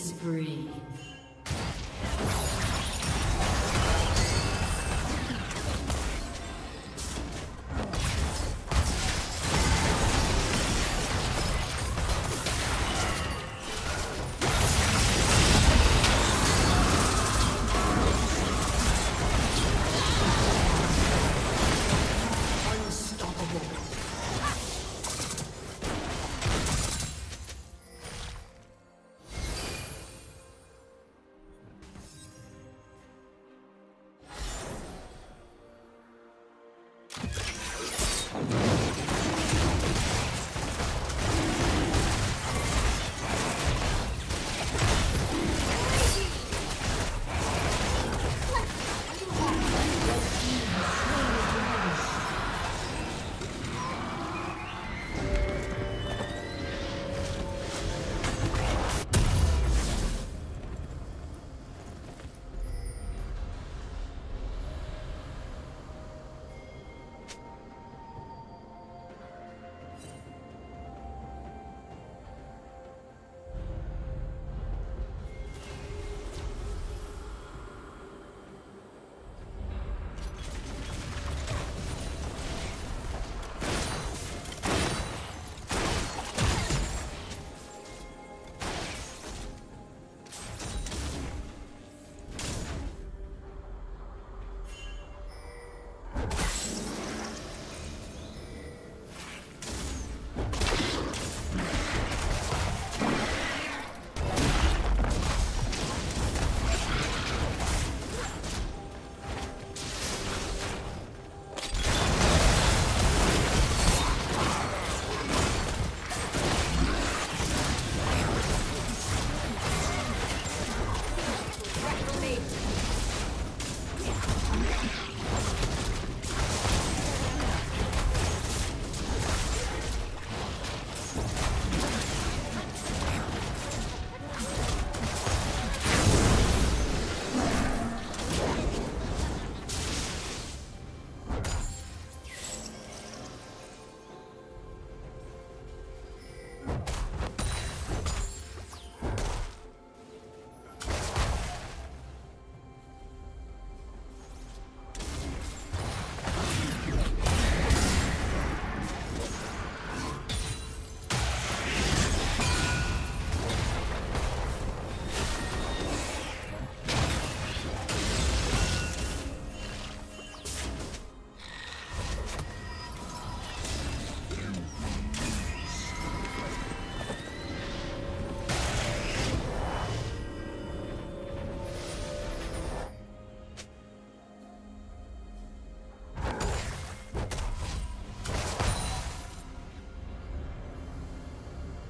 Spree.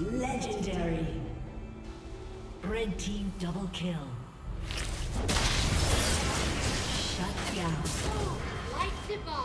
Legendary. Red team double kill. Shut down. Light divine.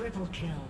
Triple kill.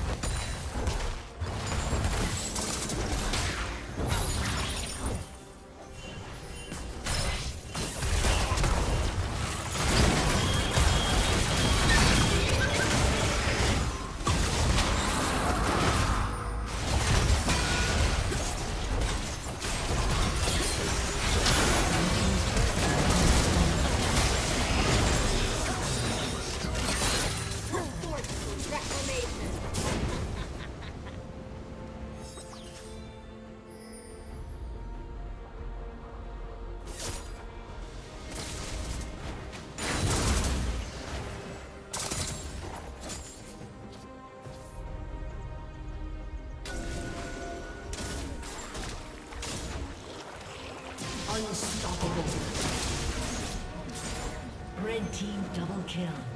Double kill.